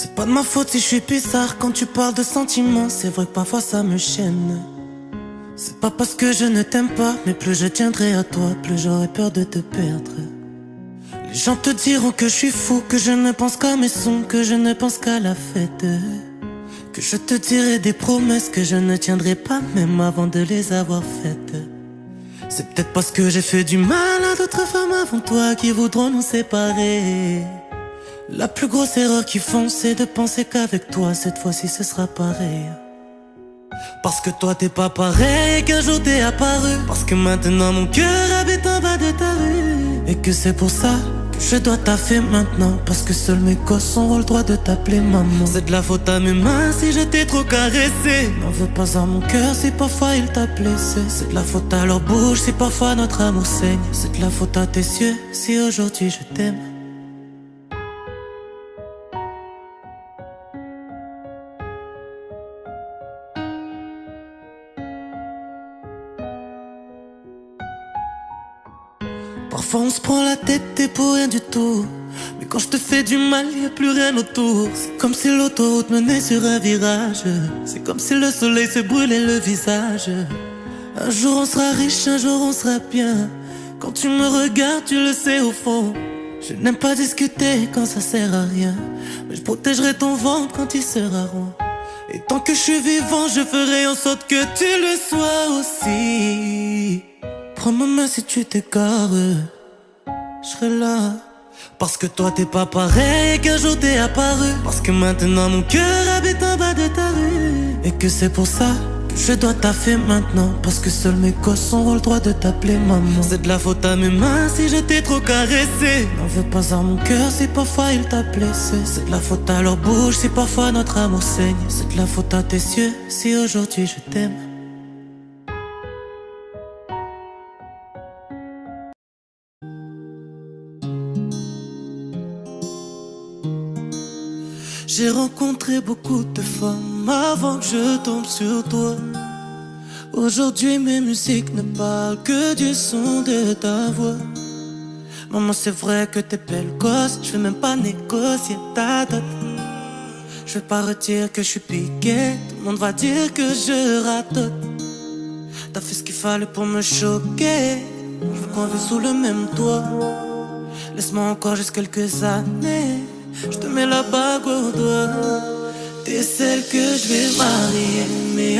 C'est pas de ma faute si je suis bizarre quand tu parles de sentiments. C'est vrai que parfois ça me chaîne. C'est pas parce que je ne t'aime pas, mais plus je tiendrai à toi, plus j'aurai peur de te perdre. Les gens te diront que je suis fou, que je ne pense qu'à mes sons, que je ne pense qu'à la fête. Que je te dirai des promesses que je ne tiendrai pas même avant de les avoir faites. C'est peut-être parce que j'ai fait du mal à d'autres femmes avant toi qui voudront nous séparer. La plus grosse erreur qu'ils font, c'est de penser qu'avec toi, cette fois-ci, ce sera pareil. Parce que toi, t'es pas pareil qu'un jour t'es apparu. Parce que maintenant, mon cœur habite en bas de ta rue. Et que c'est pour ça que je dois taffer maintenant. Parce que seuls mes gosses ont le droit de t'appeler maman. C'est de la faute à mes mains si je t'ai trop caressé. N'en veux pas à mon cœur si parfois il t'a blessé. C'est de la faute à leur bouche si parfois notre amour saigne. C'est de la faute à tes yeux si aujourd'hui je t'aime. Parfois on se prend la tête et pour rien du tout. Mais quand je te fais du mal, y a plus rien autour. C'est comme si l'autoroute menait sur un virage. C'est comme si le soleil se brûlait le visage. Un jour on sera riche, un jour on sera bien. Quand tu me regardes, tu le sais au fond. Je n'aime pas discuter quand ça sert à rien. Mais je protégerai ton ventre quand il sera rond. Et tant que je suis vivant, je ferai en sorte que tu le sois aussi. Prends ma main si tu t'égares, je serai là. Parce que toi t'es pas pareil qu'un jour t'es apparu. Parce que maintenant mon cœur habite en bas de ta rue. Et que c'est pour ça que je dois taffer maintenant. Parce que seuls mes gosses auront le droit de t'appeler maman. C'est de la faute à mes mains si je t'ai trop caressé. N'en veux pas à mon cœur si parfois il t'a blessé. C'est de la faute à leur bouche si parfois notre amour saigne. C'est de la faute à tes yeux si aujourd'hui je t'aime. J'ai rencontré beaucoup de femmes avant que je tombe sur toi. Aujourd'hui, mes musiques ne parlent que du son de ta voix. Maman, c'est vrai que t'es belle gosse, je vais même pas négocier ta dot. Je vais pas redire que je suis piqué, tout le monde va dire que je rate. T'as fait ce qu'il fallait pour me choquer, je veux qu'on vive sous le même toit. Laisse-moi encore juste quelques années. Je te mets la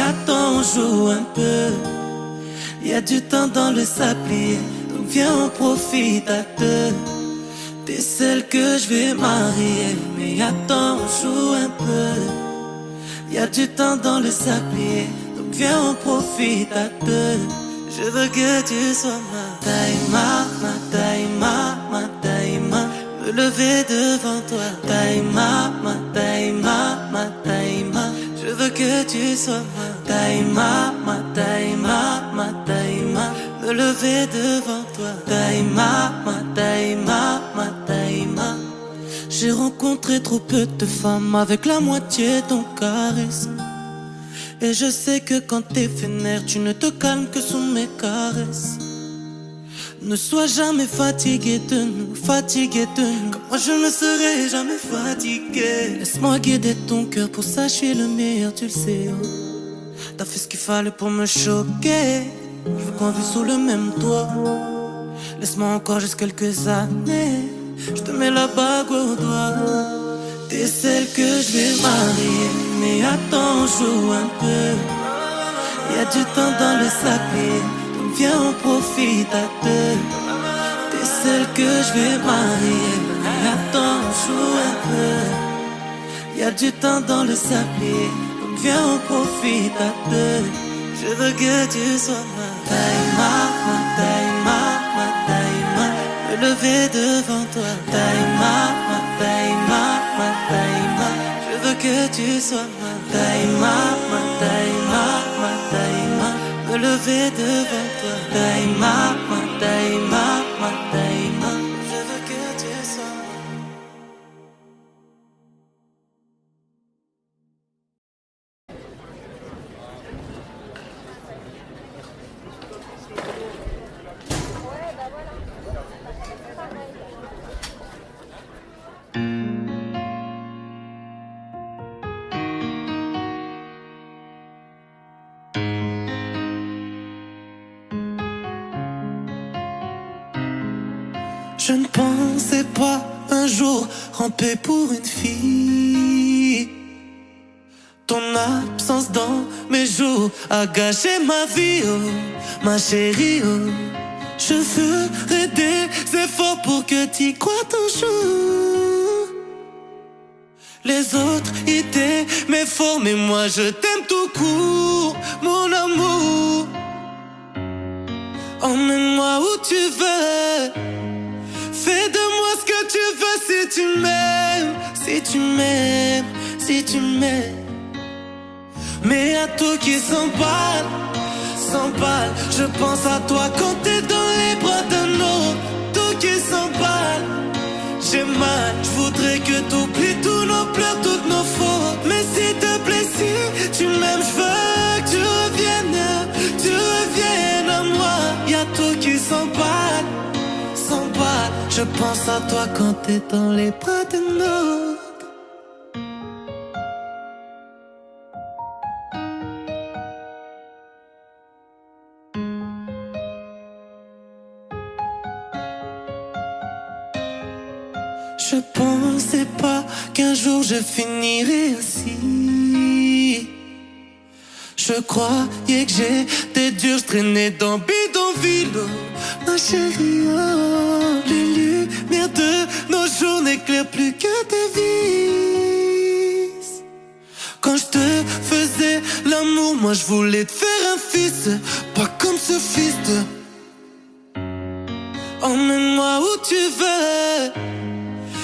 attends, on joue un peu. Y a du temps dans le sablier. Donc viens, on profite à deux. T'es celle que je vais marier. Mais attends, on joue un peu. Y a du temps dans le sablier. Donc viens, on profite à deux. Je veux que tu sois ma taïma, ma taïma, ma taïma me lever devant toi. Taïma, ma taïma, ma taïma. Que tu sois ma taïma, ma taïma, ma taïma. Me lever devant toi. Taïma, ma taïma, ma taïma. J'ai rencontré trop peu de femmes avec la moitié ton charisme. Et je sais que quand t'es vénère, tu ne te calmes que sous mes caresses. Ne sois jamais fatigué de nous, fatigué de nous. Comme moi je ne serai jamais fatigué. Laisse-moi guider ton cœur, pour ça je suis le meilleur, tu le sais. hein. T'as fait ce qu'il fallait pour me choquer. Je veux qu'on vive sous le même toit. Laisse-moi encore juste quelques années. Je te mets la bague au doigt. T'es celle que je vais marier. Mais attends, joue un peu. Y a du temps dans le sablier. Viens, on profite à deux. T'es celle que je vais marier. Attends, joue un peu. Y a du temps dans le sablier. Donc viens, on profite à deux. Je veux que tu sois ma taïma, ma taïma, ma taïma. Me lever devant toi. Taïma, ma taïma, ma taïma. Je veux que tu sois ma taïma, ma taïma. Me lever devant toi. Taïma, ma taïma, ma taïma. Gâché ma vie, oh, ma chérie. Oh. Je ferai des efforts pour que tu crois toujours. Les autres étaient mes formes mais moi je t'aime tout court, mon amour. Emmène-moi où tu veux. Fais de moi ce que tu veux si tu m'aimes, si tu m'aimes, si tu m'aimes. Mais à toi qui s'emballe, s'emballe, je pense à toi quand t'es dans les bras d'un autre. Toi qui s'emballe, j'ai mal, je voudrais que t'oublies tous nos pleurs, toutes nos fautes. Mais s'il te plaît, si tu m'aimes, je veux que tu reviennes, tu reviennes à moi. Y'a toi qui s'emballe, s'emballe, je pense à toi quand t'es dans les bras d'un autre. Je finirais ainsi. Je croyais que j'étais dur, je traînais dans bidonville, ma chérie. oh. Les lumières de nos jours n'éclairent plus que tes vices. Quand je te faisais l'amour, moi je voulais te faire un fils, pas comme ce fils de. Emmène-moi où tu veux.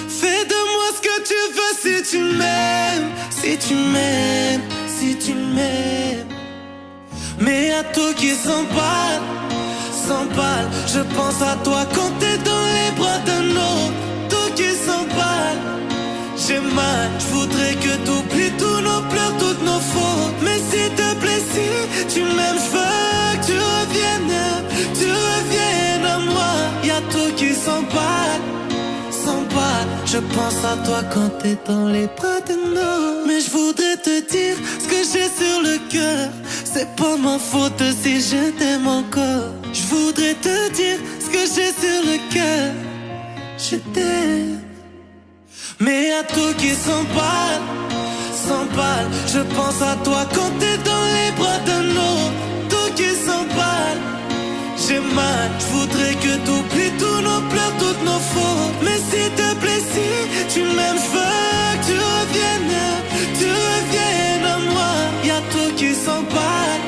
Fais de si tu m'aimes, si tu m'aimes, si tu m'aimes. Mais à toi qui s'emballe, s'emballe, je pense à toi quand t'es dans les bras d'un autre. Toi qui s'emballe, j'ai mal, je voudrais que t'oublies tous nos pleurs, toutes nos fautes. Mais s'il te plaît, si tu m'aimes, je veux que tu reviennes, tu reviennes à moi. Y'a toi qui s'emballe Je pense à toi quand t'es dans les bras de nous. Mais je voudrais te dire ce que j'ai sur le cœur. C'est pas ma faute si je t'aime encore. Je voudrais te dire ce que j'ai sur le cœur. Je t'aime. Mais à toi qui s'emballe, s'emballe. Je pense à toi quand t'es dans les bras d'un autre. Toi qui s'emballe. J'ai mal, je voudrais que t'oublies tous nos pleurs, toutes nos fautes. Mais s'il te plaît, si tu m'aimes, je veux que tu reviennes, tu reviennes à moi. Y'a toi qui s'emballe,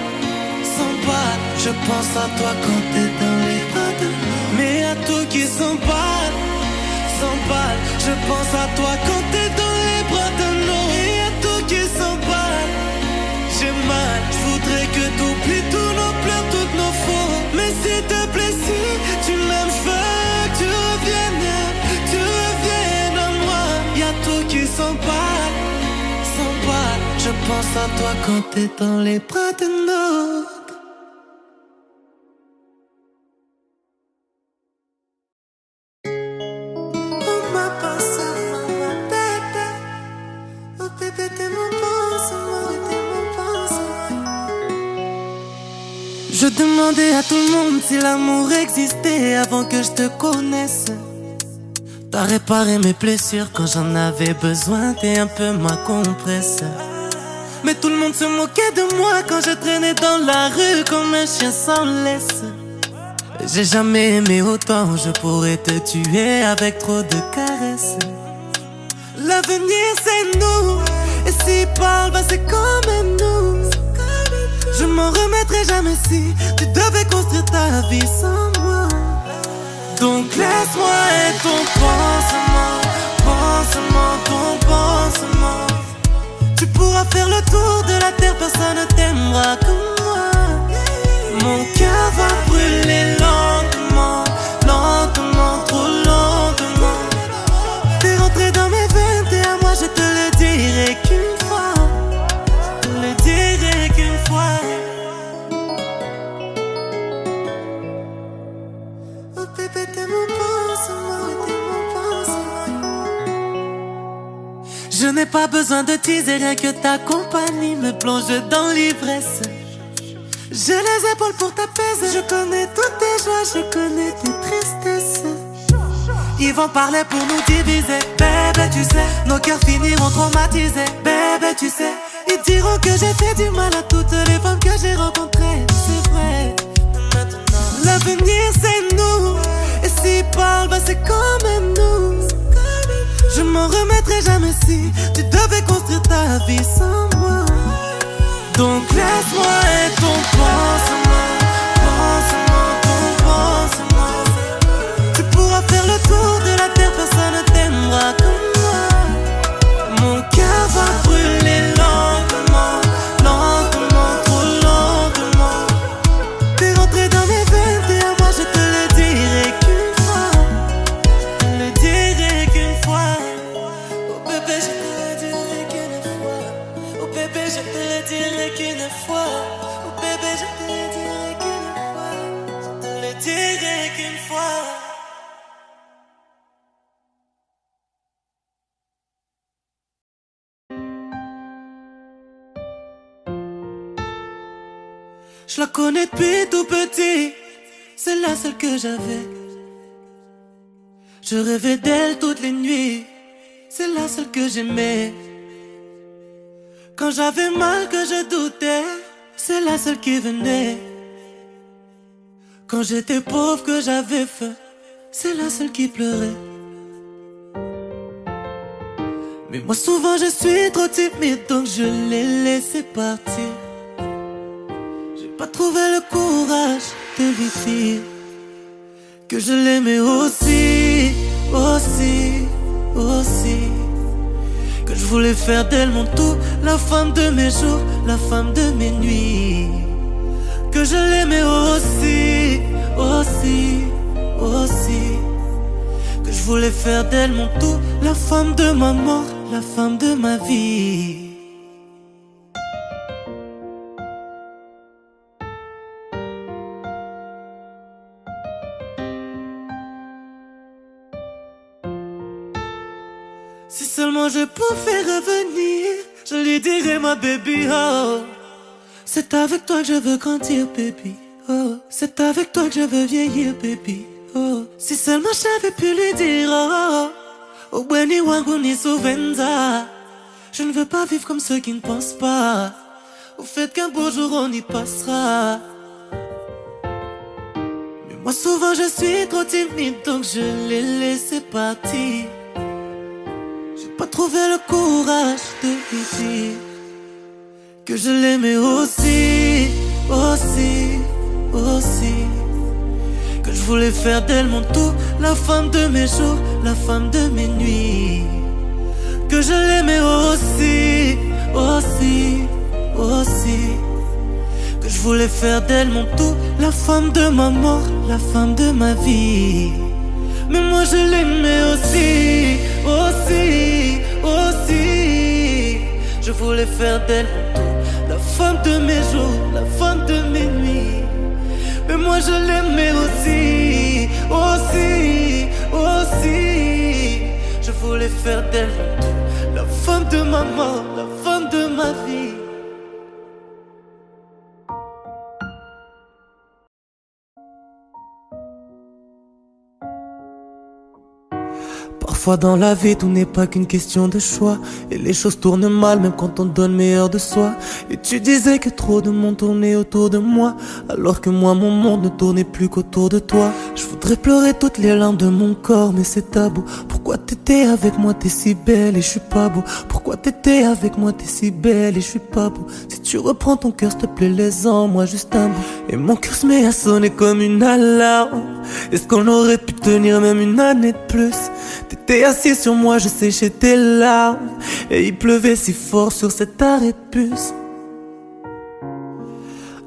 s'emballe. Je pense à toi quand t'es dans les bras Mais à toi qui s'emballe, s'emballe. Je pense à toi quand t'es pense à toi quand t'es dans les bras de l'autre. Oh. Je demandais à tout le monde si l'amour existait avant que je te connaisse. T'as réparé mes blessures quand j'en avais besoin, t'es un peu ma compresse. Mais tout le monde se moquait de moi quand je traînais dans la rue comme un chien sans laisse. J'ai jamais aimé autant, je pourrais te tuer avec trop de caresses. L'avenir c'est nous, et s'il parle, bah c'est comme nous. Je m'en remettrai jamais si tu devais construire ta vie sans moi. Donc laisse-moi être ton pansement, pansement, ton pansement. Tu pourras faire le tour de la terre, personne ne t'aimera comme moi. Mon cœur va brûler lentement, pas besoin de teaser, rien que ta compagnie me plonge dans l'ivresse. J'ai les épaules pour t'apaiser, je connais toutes tes joies, je connais tes tristesses. Ils vont parler pour nous diviser. Bébé, tu sais, nos cœurs finiront traumatisés. Bébé, tu sais, ils diront que j'ai fait du mal à toutes les femmes que j'ai rencontrées. C'est vrai. L'avenir, c'est nous. Et s'ils parlent, bah c'est quand même nous. Je m'en remettrai jamais si tu devais construire ta vie sans moi. Donc laisse-moi être ton pansement, Je la connais depuis tout petit, c'est la seule que j'avais. Je rêvais d'elle toutes les nuits, c'est la seule que j'aimais. Quand j'avais mal, que je doutais, c'est la seule qui venait. Quand j'étais pauvre, que j'avais faim, c'est la seule qui pleurait. Mais moi souvent je suis trop timide, donc je l'ai laissé partir. Le courage de lui dire que je l'aimais aussi, aussi, aussi. Que je voulais faire d'elle mon tout, la femme de mes jours, la femme de mes nuits. Que je l'aimais aussi, aussi, aussi. Que je voulais faire d'elle mon tout, la femme de ma mort, la femme de ma vie. Seulement je pouvais revenir, je lui dirais ma baby oh. C'est avec toi que je veux grandir baby oh. C'est avec toi que je veux vieillir baby oh. Si seulement j'avais pu lui dire oh. Oh bweni wangu ni souvenza Je ne veux pas vivre comme ceux qui ne pensent pas Au fait qu'un beau jour on y passera Mais moi souvent je suis trop timide donc je l'ai laissé partir pas trouvé le courage de lui dire que je l'aimais aussi, aussi, aussi. Que je voulais faire d'elle mon tout, la femme de mes jours, la femme de mes nuits. Que je l'aimais aussi, aussi, aussi. Que je voulais faire d'elle mon tout, la femme de ma mort, la femme de ma vie. Mais moi je l'aimais aussi, aussi, aussi. Je voulais faire d'elle tout, la femme de mes jours, la femme de mes nuits. Mais moi je l'aimais aussi, aussi, aussi. Je voulais faire d'elle tout, la femme de ma mort, la femme de ma vie. Dans la vie, tout n'est pas qu'une question de choix. Et les choses tournent mal, même quand on donne meilleur de soi. Et tu disais que trop de monde tournait autour de moi. Alors que moi, mon monde ne tournait plus qu'autour de toi. Je voudrais pleurer toutes les larmes de mon corps, mais c'est tabou. Pourquoi t'étais avec moi, t'es si belle et je suis pas beau? Pourquoi t'étais avec moi, t'es si belle et je suis pas beau? Si tu reprends ton cœur, s'il te plaît, laisse-en moi juste un bout. Et mon cœur se met à sonner comme une alarme. Est-ce qu'on aurait pu tenir même une année de plus? T'étais assis sur moi, je séchais tes larmes Et il pleuvait si fort sur cet arrêt bus.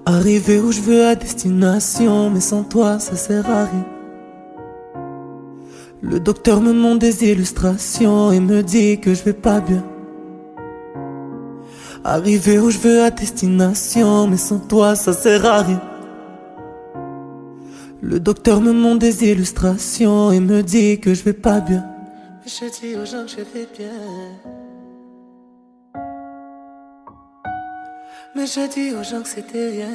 Arrivé où je veux à destination Mais sans toi ça sert à rien. Le docteur me montre des illustrations Et me dit que je vais pas bien. Arrivé où je veux à destination Mais sans toi ça sert à rien le docteur me montre des illustrations et me dit que je vais pas bien. Mais je dis aux gens que je vais bien. Mais je dis aux gens que c'était rien.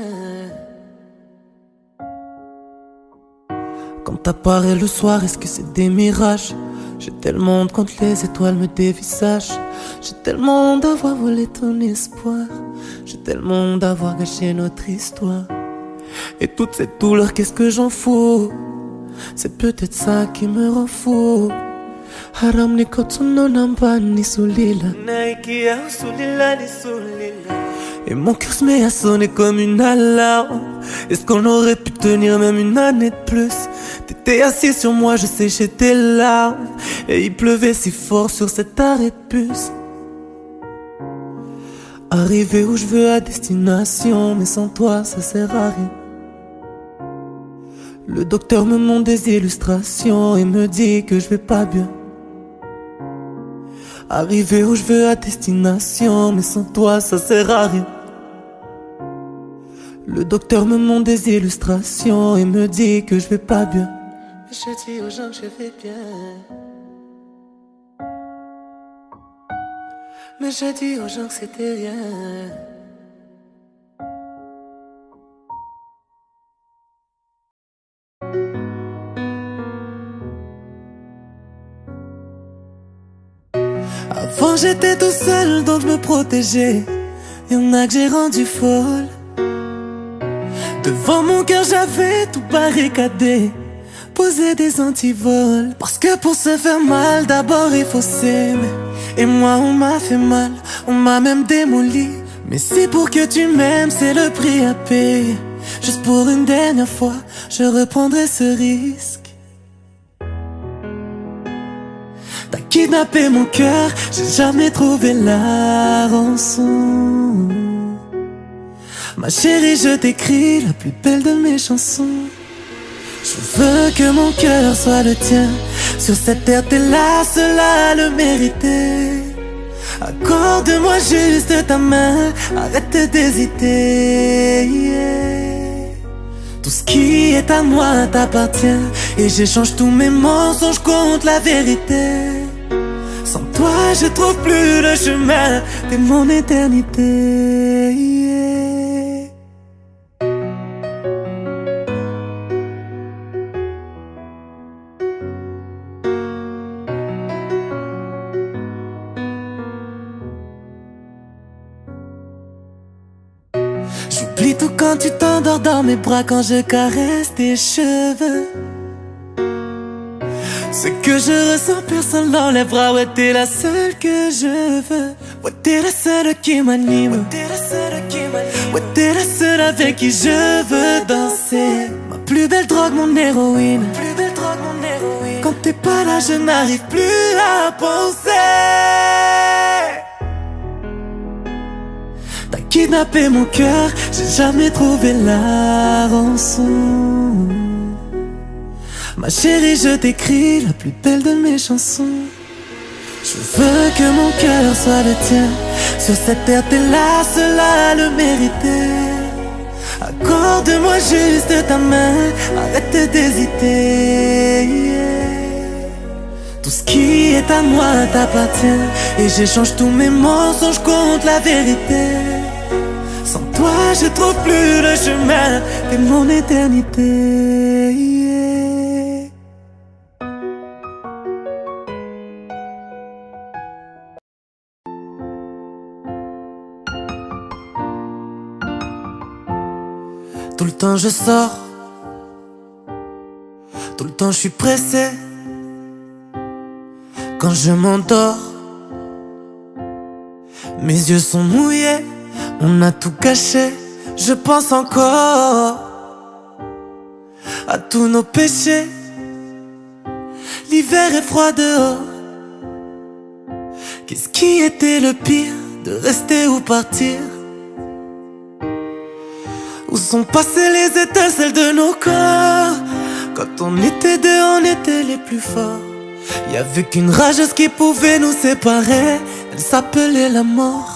Quand t'apparais le soir, est-ce que c'est des mirages? J'ai tellement honte quand les étoiles me dévisagent. J'ai tellement honte d'avoir volé ton espoir. J'ai tellement honte d'avoir gâché notre histoire. Et toute cette douleur, qu'est-ce que j'en fous? C'est peut-être ça qui me rend fou. Haram ni namba ni sulila. Et mon cœur se met à sonner comme une alarme. Est-ce qu'on aurait pu tenir même une année de plus? T'étais assis sur moi, je séchais tes larmes Et il pleuvait si fort sur cet arrêt de bus. Arrivé où je veux à destination Mais sans toi ça sert à rien Le docteur me montre des illustrations Et me dit que je vais pas bien Arriver où je veux à destination, mais sans toi ça sert à rien. Le docteur me montre des illustrations et me dit que je vais pas bien. Je dis aux gens que je vais bien. Mais je dis aux gens que c'était rien. Avant j'étais tout seul donc je me protégeais. Y'en a que j'ai rendu folle. Devant mon cœur j'avais tout barricadé. Posé des antivols. Parce que pour se faire mal d'abord il faut s'aimer. Et moi on m'a fait mal, on m'a même démoli. Mais si pour que tu m'aimes c'est le prix à payer. Juste pour une dernière fois je reprendrai ce risque T'as kidnappé mon cœur, j'ai jamais trouvé la rançon. Ma chérie, je t'écris la plus belle de mes chansons. Je veux que mon cœur soit le tien. Sur cette terre, t'es la seule à le mériter. Accorde-moi juste ta main, arrête d'hésiter. Tout ce qui est à moi t'appartient. Et j'échange tous mes mensonges contre la vérité. Sans toi je trouve plus le chemin de mon éternité dans mes bras Quand je caresse tes cheveux. Ce que je ressens, personne l'enlèvera. Ouais, t'es la seule que je veux. Ouais, t'es la seule qui m'anime. Ouais, t'es la seule Ouais, la seule avec qui je veux danser. Ma plus belle drogue, mon héroïne. Ma plus belle drogue, mon héroïne. Quand t'es pas là, je n'arrive plus à penser T'as kidnappé mon cœur, j'ai jamais trouvé la rançon. Ma chérie, je t'écris la plus belle de mes chansons. Je veux que mon cœur soit le tien. Sur cette terre, t'es la seule à le mériter. Accorde-moi juste ta main, arrête d'hésiter. Tout ce qui est à moi t'appartient Et j'échange tous mes mensonges contre la vérité Sans toi je trouve plus le chemin. De mon éternité Tout le temps je sors. Tout le temps je suis pressé. Quand je m'endors. Mes yeux sont mouillés, on a tout caché. Je pense encore à tous nos péchés. L'hiver est froid dehors. Qu'est-ce qui était le pire de rester ou partir? Où sont passées les étincelles de nos corps? Quand on était deux, on était les plus forts. Y'avait qu'une rageuse qui pouvait nous séparer Elle s'appelait la mort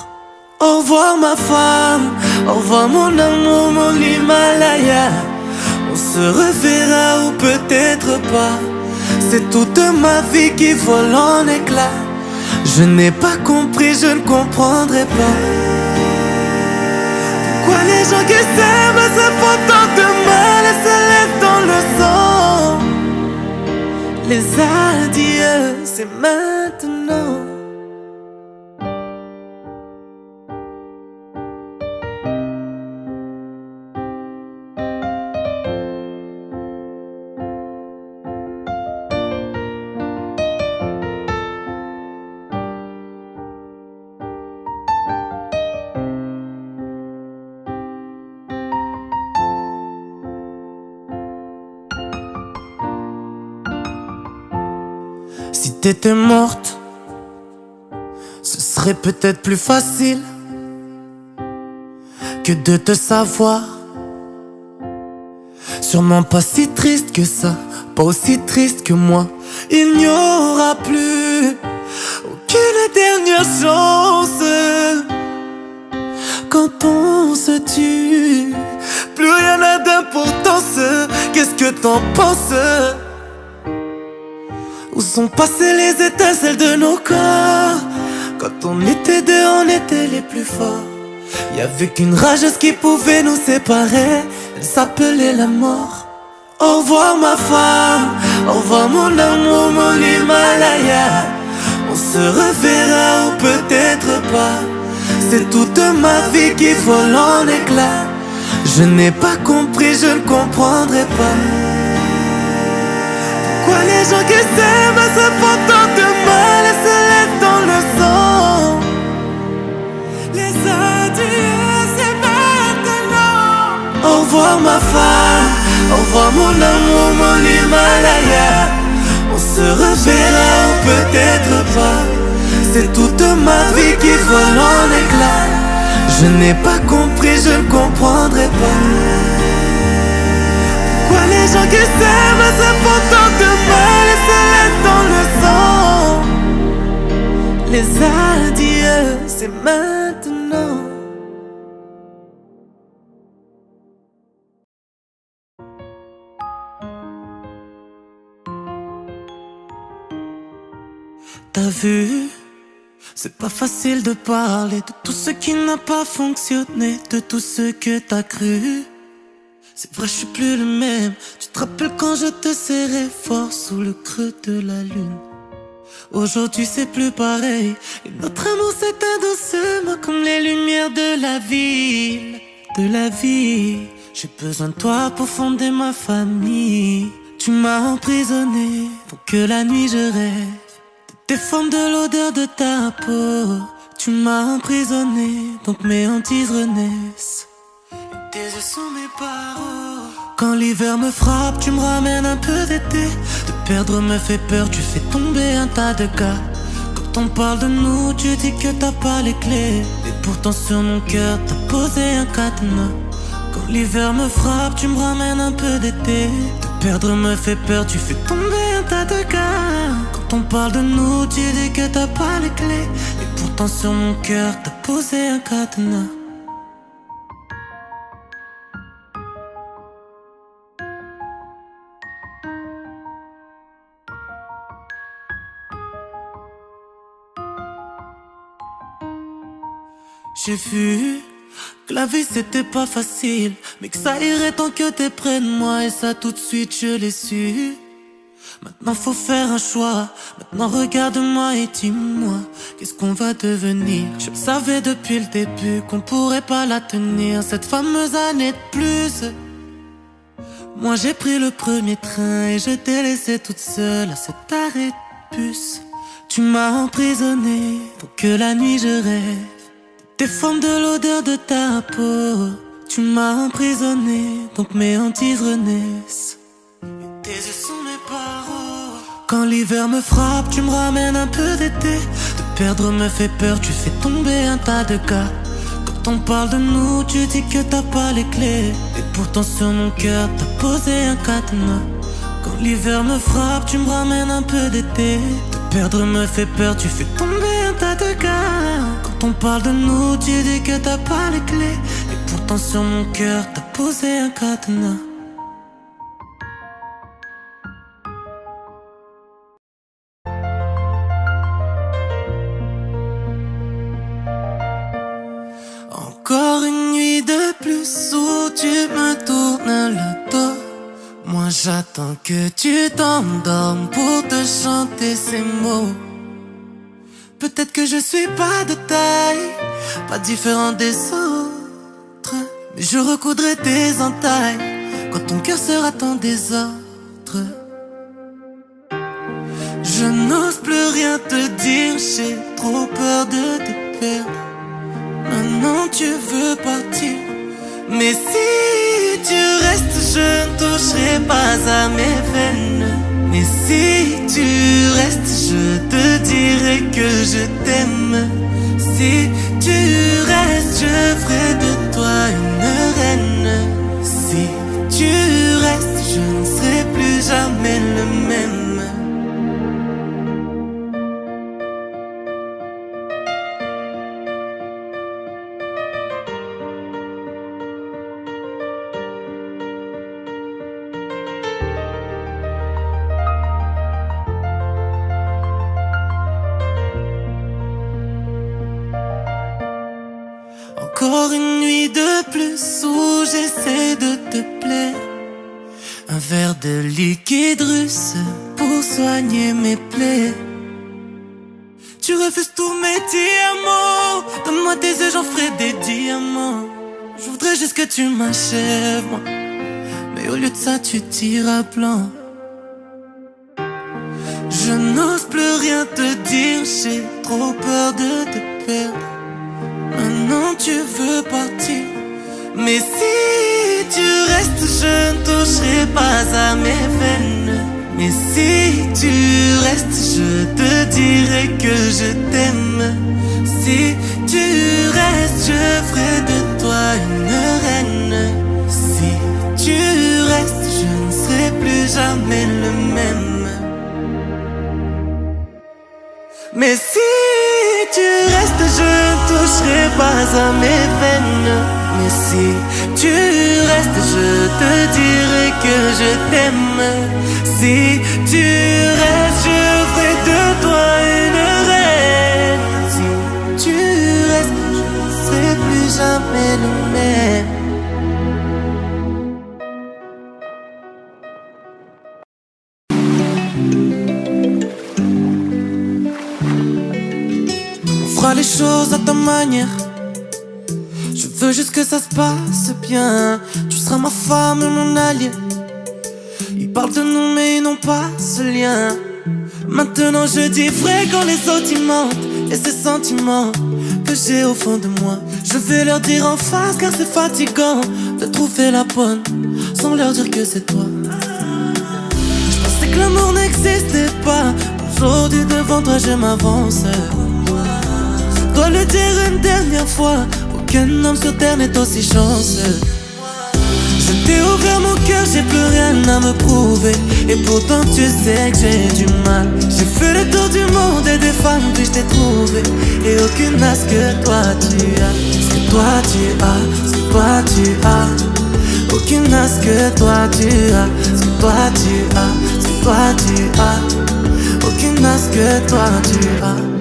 Au revoir ma femme. Au revoir mon amour, mon Himalaya On se reverra ou peut-être pas. C'est toute ma vie qui vole en éclats Je n'ai pas compris, je ne comprendrai pas. Pourquoi les gens qui s'aiment se font tant de mal et se lèvent dans le sang? Les adieux, c'est maintenant. T'étais morte, ce serait peut-être plus facile que de te savoir. Sûrement pas si triste que ça, pas aussi triste que moi. Il n'y aura plus aucune dernière chance quand on se. Plus rien n'a d'importance. Qu'est-ce que t'en penses? Sont passées les étincelles de nos corps Quand on était deux, on était les plus forts. Y avait qu'une rageuse qui pouvait nous séparer. Elle s'appelait la mort. Au revoir ma femme, au revoir mon amour, mon Himalaya. On se reverra ou peut-être pas. C'est toute ma vie qui vole en éclats. Je n'ai pas compris, je ne comprendrai pas. Pourquoi les gens qui s'aiment se font tant de mal et se laissent dans le sang? Les adieux, c'est maintenant. Au revoir ma femme, au revoir mon amour, mon Himalaya. On se reverra ou peut-être pas. C'est toute ma vie qui vole en éclats. Je n'ai pas compris, je ne comprendrai pas. Pourquoi les gens qui s'aiment se font de et se laissent dans le sang Les adieux, c'est maintenant. T'as vu, c'est pas facile de parler de tout ce qui n'a pas fonctionné, de tout ce que t'as cru. C'est vrai, je suis plus le même. Tu te rappelles quand je te serrais fort sous le creux de la lune? Aujourd'hui, c'est plus pareil. Notre amour s'éteint doucement comme les lumières de la ville. De la vie. J'ai besoin de toi pour fonder ma famille. Tu m'as emprisonné pour que la nuit je rêve. De tes formes, de l'odeur de ta peau. Tu m'as emprisonné, donc mes hantises renaissent. Quand l'hiver me frappe, tu me ramènes un peu d'été. Te perdre me fait peur, tu fais tomber un tas de gars. Quand on parle de nous, tu dis que t'as pas les clés. Et pourtant sur mon cœur, t'as posé un cadenas. Quand l'hiver me frappe, tu me ramènes un peu d'été. Te perdre me fait peur, tu fais tomber un tas de gars. Quand on parle de nous, tu dis que t'as pas les clés. Et pourtant sur mon cœur, t'as posé un cadenas. J'ai vu que la vie c'était pas facile, mais que ça irait tant que t'es près de moi et ça tout de suite je l'ai su. Maintenant faut faire un choix, maintenant regarde-moi et dis-moi qu'est-ce qu'on va devenir? Je savais depuis le début qu'on pourrait pas la tenir, cette fameuse année de plus. Moi j'ai pris le premier train et je t'ai laissé toute seule à cet arrêt de bus. Tu m'as emprisonné pour que la nuit je rêve. Tes de l'odeur de ta peau. Tu m'as emprisonné, donc mes hantises renaissent. Tes yeux sont mes paroles. Quand l'hiver me frappe, tu me ramènes un peu d'été. Te perdre me fait peur, tu fais tomber un tas de gars. Quand on parle de nous, tu dis que t'as pas les clés. Et pourtant sur mon cœur, t'as posé un cadenas. Quand l'hiver me frappe, tu me ramènes un peu d'été. Te perdre me fait peur, tu fais tomber Quand on parle de nous, tu dis que t'as pas les clés. Et pourtant sur mon cœur, t'as posé un cadenas. Encore une nuit de plus où tu me tournes le dos. Moi j'attends que tu t'endormes pour te chanter ces mots. Peut-être que je suis pas de taille, pas différent des autres. Mais je recoudrai tes entailles quand ton cœur sera en désordre. Je n'ose plus rien te dire, j'ai trop peur de te perdre. Maintenant tu veux partir, mais si tu restes, je ne toucherai pas à mes veines. Mais si tu restes, je te dirai que je t'aime. Si tu restes, je ferai de toi une reine. Si tu restes, je ne serai plus jamais le même. Liquide russe pour soigner mes plaies. Tu refuses tous mes diamants. Donne-moi tes yeux, j'en ferai des diamants. Je voudrais juste que tu m'achèves. Mais au lieu de ça, tu tires à plan. Je n'ose plus rien te dire, j'ai trop peur de te perdre. Maintenant tu veux partir. Mais toucherai pas à mes veines. Mais si tu restes, je te dirai que je t'aime. Si tu restes, je ferai de toi une reine. Si tu restes, je ne serai plus jamais le même. Mais si tu restes, je toucherai pas à mes veines. Si tu restes, je te dirai que je t'aime. Si tu restes, je ferai de toi une reine. Si tu restes, je ne serai plus jamais le même. On fera les choses à ta manière. Veux juste que ça se passe bien. Tu seras ma femme mon allié. Ils parlent de nous, mais ils n'ont pas ce lien. Maintenant, je dis vrai quand les mentent. Et ces sentiments que j'ai au fond de moi, je vais leur dire en face car c'est fatigant de trouver la bonne sans leur dire que c'est toi. Je pensais que l'amour n'existait pas. Aujourd'hui, devant toi, je m'avance. Dois le dire une dernière fois. Aucun homme sur terre n'est aussi chanceux. Je t'ai ouvert mon cœur, j'ai plus rien à me prouver. Et pourtant, tu sais que j'ai du mal. J'ai fait le tour du monde et des femmes, puis je t'ai trouvé. Et aucune n'a ce que toi tu as. Ce que toi tu as, ce que toi tu as. Aucune n'a ce que toi tu as. Ce que toi tu as, ce que toi tu as. Aucune n'a ce que toi tu as.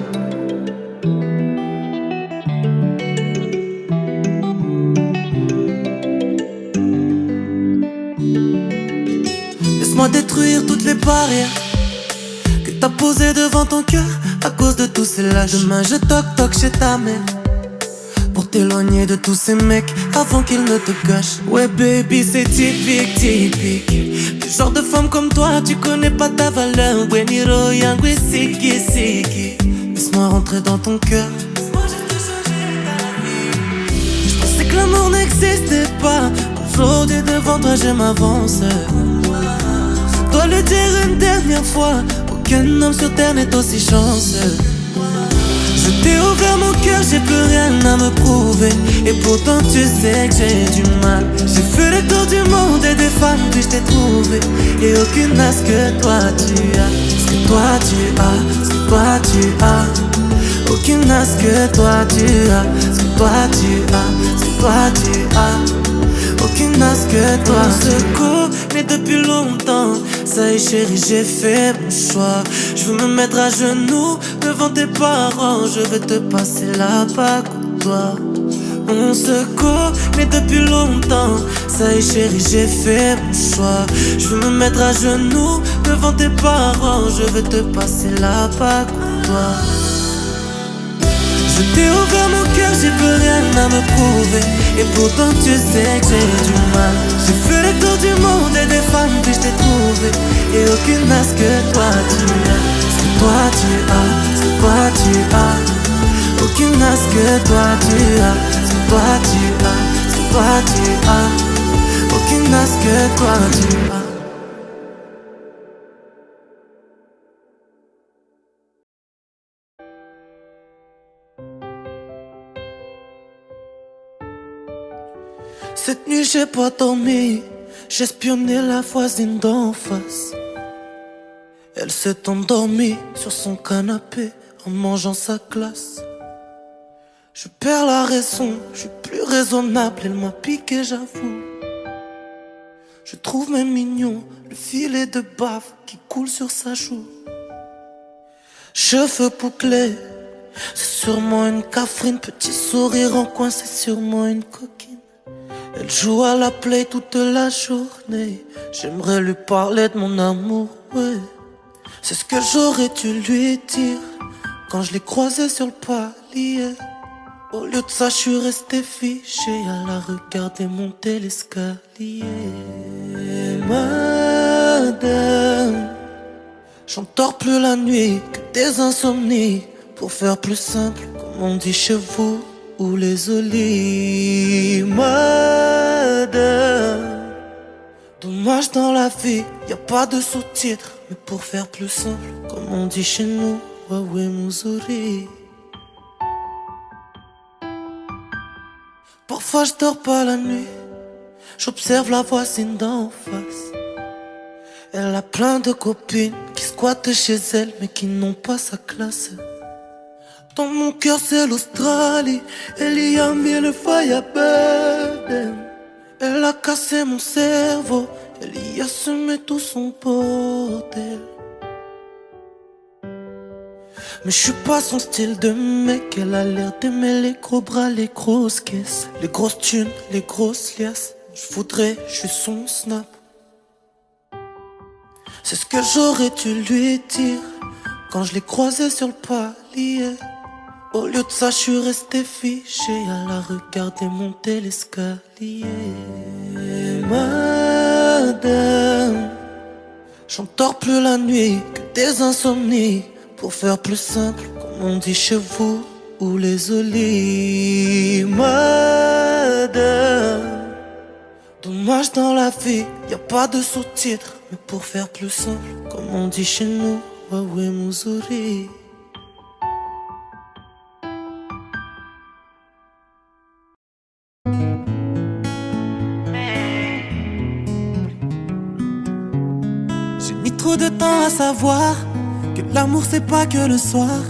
Laisse-moi détruire toutes les barrières que t'as posées devant ton cœur à cause de tous ces lâches. Demain, je toque toque chez ta mère pour t'éloigner de tous ces mecs avant qu'ils ne te gâchent. Ouais, baby, c'est typique, typique. Du genre de femme comme toi, tu connais pas ta valeur. Weniro, yangwe, siki, siki. Laisse-moi rentrer dans ton cœur. Je pensais que l'amour n'existait pas. Aujourd'hui, devant toi, je m'avance. Dois le dire une dernière fois. Aucun homme sur terre n'est aussi chanceux. Je t'ai ouvert mon cœur, j'ai plus rien à me prouver. Et pourtant, tu sais que j'ai du mal. J'ai fait le tour du monde et des femmes, puis je t'ai trouvé. Et aucune n'a ce que toi tu as. Ce que toi tu as, ce que toi tu as. Aucune n'a ce que toi tu as. Ce que toi tu as, ce que toi tu as. Aucune ce que toi On se connaît depuis longtemps Ça y est chérie j'ai fait mon choix Je veux me mettre à genoux devant tes parents Je vais te passer la bague toi On se mais depuis longtemps. Ça y est, chérie, j'ai fait mon choix. Je veux me mettre à genoux devant tes parents. Je veux te passer la bague toi. Je t'ai ouvert mon cœur, j'ai plus rien à me prouver. Et pourtant, tu sais que j'ai du mal. J'ai fait le tour du monde et des femmes, puis je t'ai trouvé. Et aucune n'a ce que toi tu as. Ce que toi tu as, ce que toi tu as. Aucune n'a ce que toi tu as toi tu as, c'est Cette nuit j'ai pas dormi, j'ai espionné la voisine d'en face. Elle s'est endormie sur son canapé en mangeant sa glace. Je perds la raison, je suis plus raisonnable, elle m'a piqué, j'avoue. Je trouve même mignon le filet de bave qui coule sur sa joue. Cheveux bouclés, c'est sûrement une cafrine, petit sourire en coin, c'est sûrement une coquine. Elle joue à la play toute la journée. J'aimerais lui parler de mon amour, ouais. C'est ce que j'aurais dû lui dire quand je l'ai croisée sur le palier. Au lieu de ça, je suis resté fiché à la regarder monter l'escalier. Madame, j'entends plus la nuit que des insomnies. Pour faire plus simple, comme on dit chez vous, ou les. Madame, dommage dans la vie, y a pas de sous-titres. Mais pour faire plus simple, comme on dit chez nous, ouais, Mouzori. Parfois je dors pas la nuit, j'observe la voisine d'en face. Elle a plein de copines qui squattent chez elle mais qui n'ont pas sa classe. Dans mon cœur c'est l'Australie, elle y a mis le fire Elle a cassé mon cerveau, elle y a semé tout son bordel. Mais je suis pas son style de mec, elle a l'air d'aimer les gros bras, les grosses caisses, les grosses thunes, les grosses liasses. Je voudrais, je suis son snap. C'est ce que j'aurais dû lui dire quand je l'ai croisé sur le palier. Au lieu de ça, je suis resté fiché à la regarder monter l'escalier. Madame, j'entends plus la nuit que des insomnies. Pour faire plus simple, comme on dit chez vous, ou les olives, madame. Dommage dans la vie, y a pas de sous-titres. Mais pour faire plus simple, comme on dit chez nous, ouais, Mouzori. De temps à savoir l'amour c'est pas que le soir.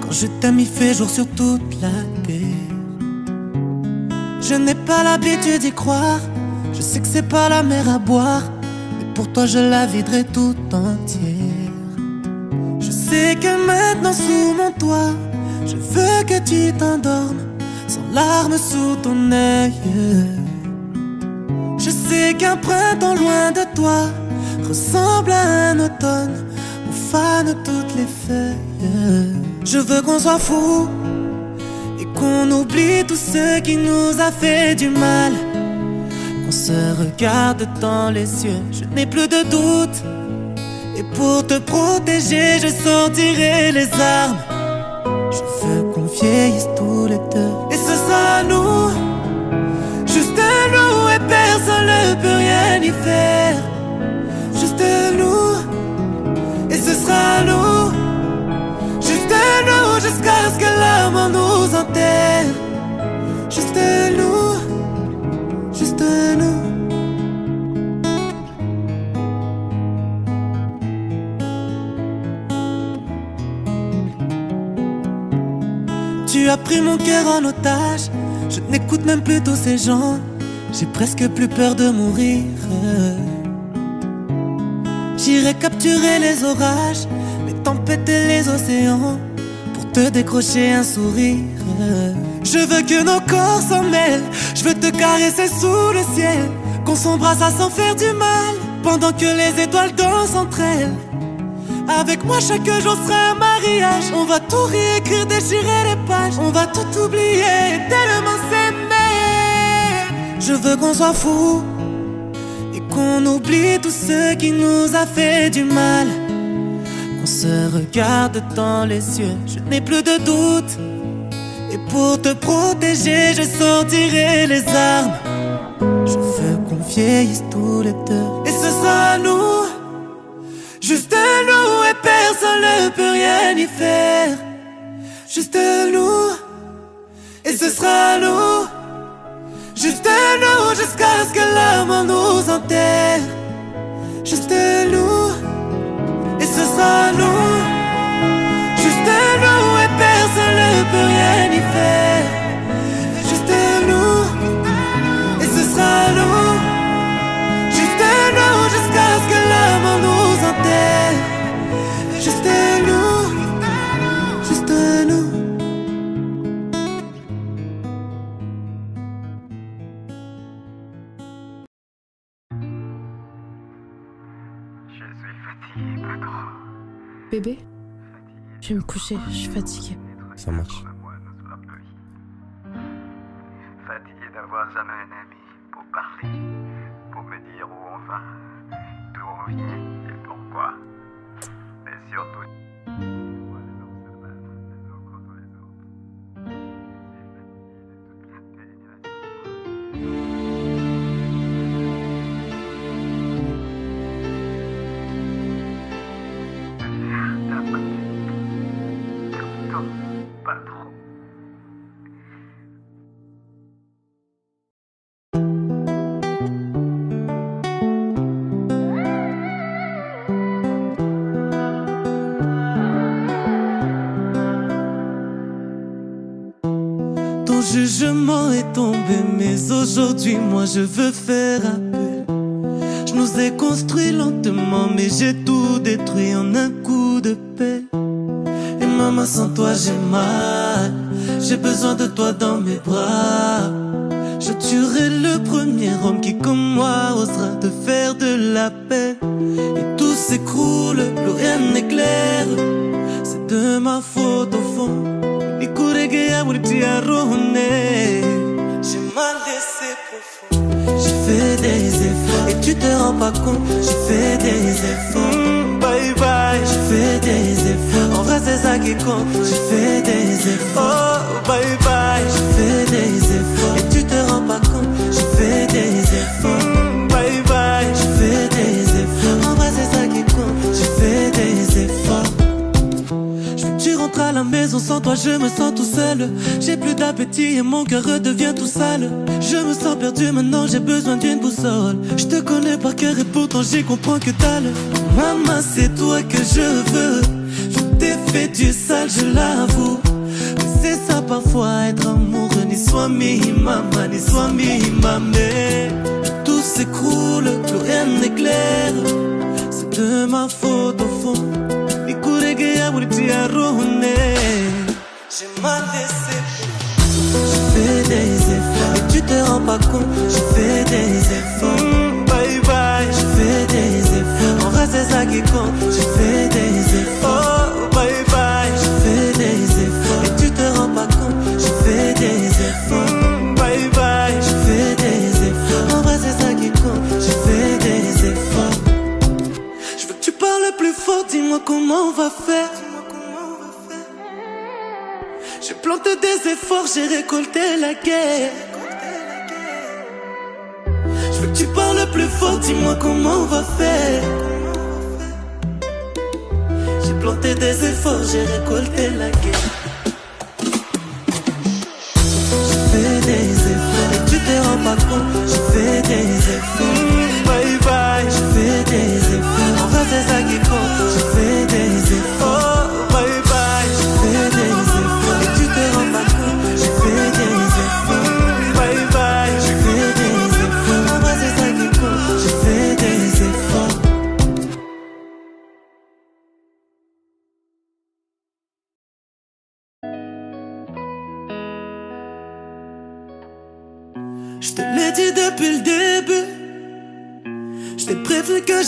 Quand je t'aime, il fait jour sur toute la terre. Je n'ai pas l'habitude d'y croire. Je sais que c'est pas la mer à boire. Mais pour toi, je la viderai tout entière. Je sais que maintenant, sous mon toit, je veux que tu t'endormes sans larmes sous ton œil. Je sais qu'un printemps loin de toi ressemble à un automne fane toutes les feuilles. Je veux qu'on soit fou et qu'on oublie tout ce qui nous a fait du mal. Qu'on se regarde dans les yeux, je n'ai plus de doute. Et pour te protéger, je sortirai les armes. Je veux qu'on vieillisse tous les deux. Et ce sera nous, juste nous, et personne ne peut rien y faire. Juste nous, juste nous. Tu as pris mon cœur en otage, je n'écoute même plus tous ces gens. J'ai presque plus peur de mourir. J'irai capturer les orages, les tempêtes et les océans te décrocher un sourire. Je veux que nos corps s'en mêlent, je veux te caresser sous le ciel, qu'on s'embrasse sans faire du mal, pendant que les étoiles dansent entre elles. Avec moi chaque jour sera un mariage. On va tout réécrire, déchirer les pages. On va tout oublier, tellement s'aimer. Je veux qu'on soit fou. Et qu'on oublie tout ce qui nous a fait du mal Qu'on se regarde dans les yeux. Je n'ai plus de doute. Et pour te protéger je sortirai les armes. Je veux qu'on vieillisse tous les deux. Et ce sera nous. Juste nous et personne ne peut rien y faire. Juste nous. Et ce sera nous. Juste nous jusqu'à ce que la mort nous enterre. Juste nous et Bébé, je vais me coucher, je suis fatiguée. Ça marche. Fatigué d'avoir jamais un ami pour parler, pour me dire où on va, d'où on vient et pourquoi. Aujourd'hui, moi je veux faire appel. Je nous ai construit lentement, mais j'ai tout détruit en un coup de pelle. Et maman, sans toi, j'ai mal. J'ai besoin de toi dans mes bras. Je tuerai le premier homme qui, comme moi, osera te faire de la peine. Et tout s'écroule, plus rien n'est clair. C'est de ma faute au fond. Tu te rends pas compte. J'ai fait des efforts. Mm, bye bye. J'ai fait des efforts. En vrai c'est ça qui compte. J'ai fait des efforts. Oh, bye bye. J'ai fait des efforts et tu te rends pas compte. Sans toi, je me sens tout seul. J'ai plus d'appétit et mon cœur redevient tout sale. Je me sens perdu maintenant, j'ai besoin d'une boussole. Je te connais par cœur et pourtant j'y comprends que dalle. Maman, c'est toi que je veux. Je t'ai fait du sale, je l'avoue. Mais c'est ça parfois être amoureux, ni soit mi maman, ni soit mi. Tout s'écroule, plus rien n'est clair. C'est de ma faute au fond. J'ai fait des efforts. Tu te rends pas compte. J'ai fait des efforts. Mm, Bye bye. J'ai fait des efforts. En vrai c'est ça qui compte. J'ai fait des efforts. Oh, Bye bye. J'ai fait des efforts. Tu te rends pas compte. J'ai fait des efforts dis-moi comment on va faire. J'ai planté des efforts, j'ai récolté la guerre. Je veux que tu parles plus fort, dis-moi comment on va faire. J'ai planté des efforts, j'ai récolté la guerre.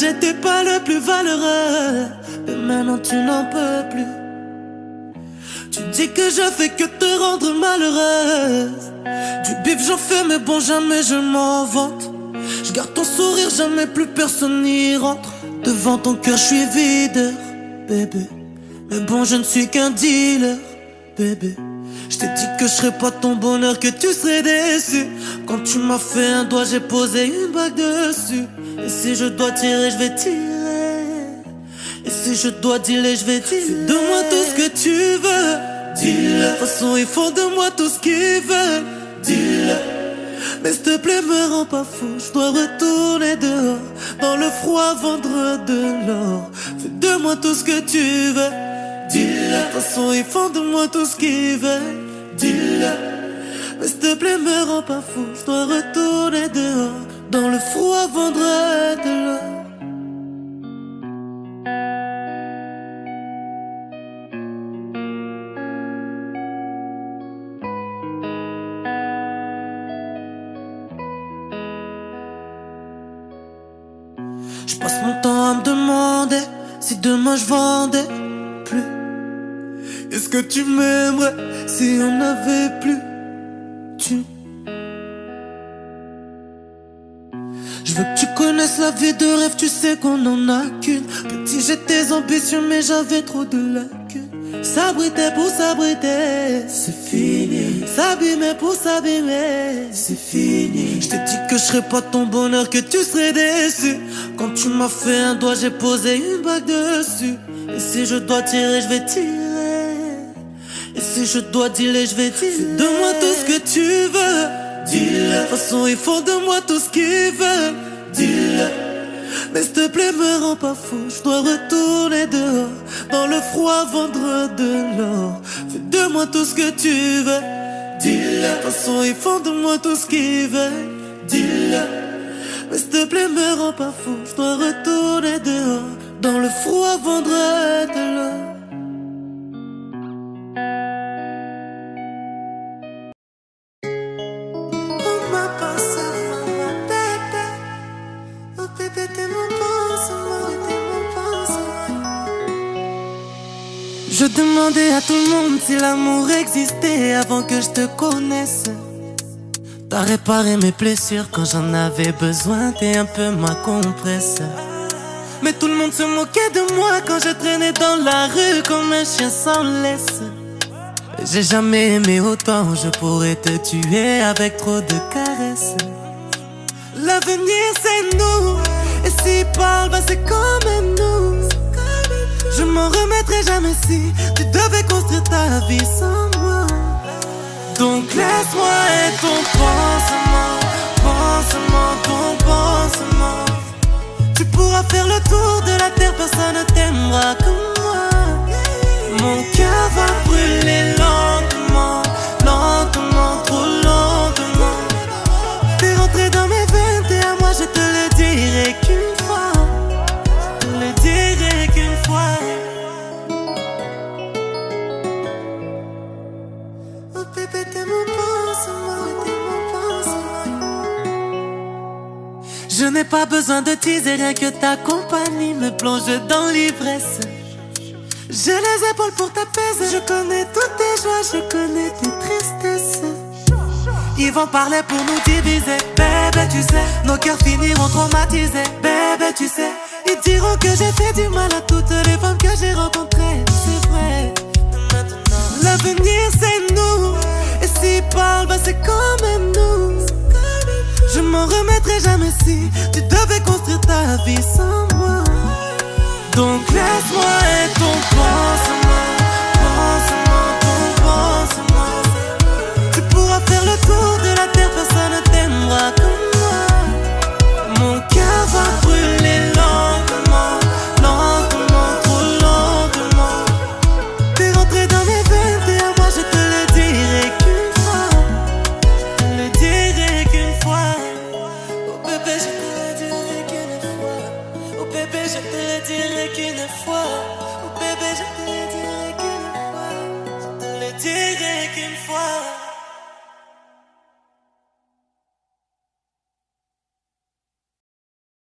J'étais pas le plus valeureux. Mais maintenant tu n'en peux plus. Tu dis que je fais que te rendre malheureuse. Du bif j'en fais, mais bon, jamais je m'en vante. Je garde ton sourire, jamais plus personne n'y rentre. Devant ton cœur, je suis vide, bébé. Mais bon, je ne suis qu'un dealer, bébé. Je t'ai dit que je serais pas ton bonheur, que tu serais déçu. Quand tu m'as fait un doigt, j'ai posé une bague dessus. Et si je dois tirer, je vais tirer. Et si je dois dealer, je vais dealer. De moi tout ce que tu veux. Dis-le. De toute façon, ils font de moi tout ce qu'ils veulent. Dis-le. Mais s'il te plaît, me rends pas fou. Je dois retourner dehors. Dans le froid, vendre de l'or. Fais de moi tout ce que tu veux. Dis-le. De toute façon, ils font de moi tout ce qu'ils veulent. Dis-le. Mais s'il te plaît, me rends pas fou. Je dois retourner dehors. Dans le froid, vendre de. Je passe mon temps à me demander si demain je vendais plus. Est-ce que tu m'aimerais si on n'avait plus la vie de rêve, tu sais qu'on en a qu'une. Petit j'étais ambitieux mais j'avais trop de lacunes. S'abriter pour s'abriter, c'est fini. S'abîmer pour s'abîmer, c'est fini. Je t'ai dit que je serais pas ton bonheur, que tu serais déçu. Quand tu m'as fait un doigt, j'ai posé une bague dessus. Et si je dois tirer, je vais tirer. Et si je dois dealer, je vais dealer. De moi tout ce que tu veux. Dis-le. De toute façon, ils font de moi tout ce qu'ils veulent. Dis-le. Mais s'il te plaît, me rends pas fou. Je dois retourner dehors. Dans le froid, vendre de l'or. Fais de moi tout ce que tu veux. Dis-le. De toute façon, ils font de moi tout ce qu'ils veulent. Dis-le. Mais s'il te plaît, me rends pas fou. Je dois retourner dehors. Dans le froid, vendre de l'or. Je demandais à tout le monde si l'amour existait avant que je te connaisse. T'as réparé mes blessures quand j'en avais besoin, t'es un peu ma compresse. Mais tout le monde se moquait de moi quand je traînais dans la rue comme un chien sans laisse. J'ai jamais aimé autant, je pourrais te tuer avec trop de caresses. L'avenir c'est nous, et s'ils parlent, bah c'est comme nous. Je m'en remettrai jamais si tu devais construire ta vie sans moi. Donc laisse-moi être ton pansement, pansement, ton pansement. Tu pourras faire le tour de la terre, personne ne t'aimera comme moi. Mon cœur va brûler lentement, lentement, trop lentement. T'es rentré dans mes veines, t'es à moi, je te le dirai qu'une Je n'ai pas besoin de teaser, rien que ta compagnie me plonge dans l'ivresse. J'ai les épaules pour t'apaiser, je connais toutes tes joies, je connais tes tristesses. Ils vont parler pour nous diviser, bébé, tu sais. Nos cœurs finiront traumatisés, bébé, tu sais. Ils diront que j'ai fait du mal à toutes les femmes que j'ai rencontrées, c'est vrai. L'avenir c'est nous, et s'ils parlent, bah c'est quand même nous. Je m'en remettrai jamais si tu devais construire ta vie sans moi. Donc laisse-moi être ton pansement, pansement, ton pansement. Tu pourras faire le tour de la terre, personne ne t'aimera comme moi. Mon cœur va brûler